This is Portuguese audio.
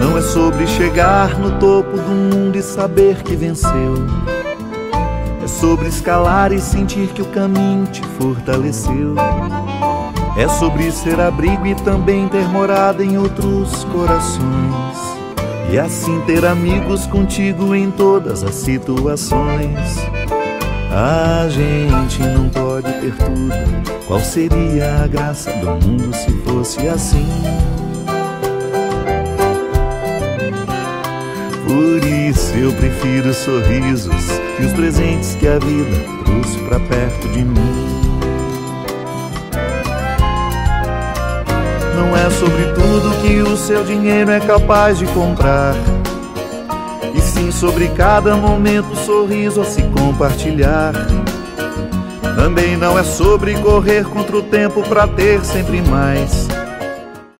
Não é sobre chegar no topo do mundo e saber que venceu. É sobre escalar e sentir que o caminho te fortaleceu. É sobre ser abrigo e também ter morada em outros corações. E assim ter amigos contigo em todas as situações. A gente não pode ter tudo. Qual seria a graça do mundo se fosse assim? Por isso eu prefiro sorrisos e os presentes que a vida trouxe pra perto de mim. Não é sobre tudo que o seu dinheiro é capaz de comprar. E sim sobre cada momento, sorriso a se compartilhar. Também não é sobre correr contra o tempo para ter sempre mais.